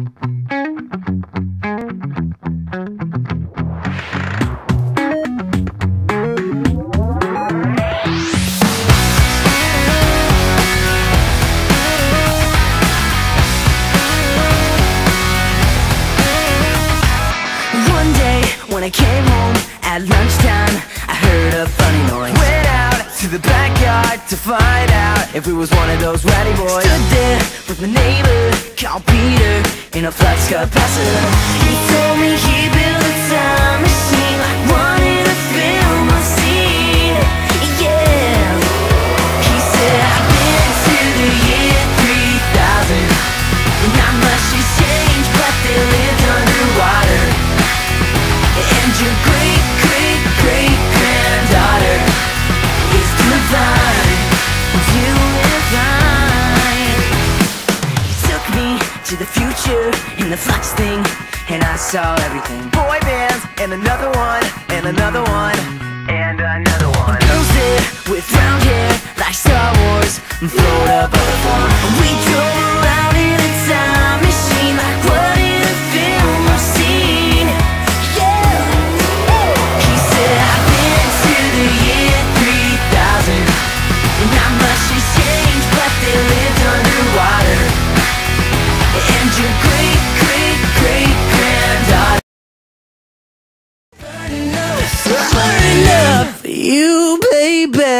One day when I came home at lunchtime, I heard a funny noise. Went out to the backyard to find out if we was one of those ratty boys. Stood there with my neighbor, called Peter, in a flux capacitor. He told me he built a time machine, wanted to film a scene. Yeah, he said I've been to the year 3000. Not much has changed, but they lived underwater. And your to the future in the flux thing, and I saw everything. Boy bands and another one and another one and another one. Girls there with round hair like Star Wars, float above Not enough for you, baby.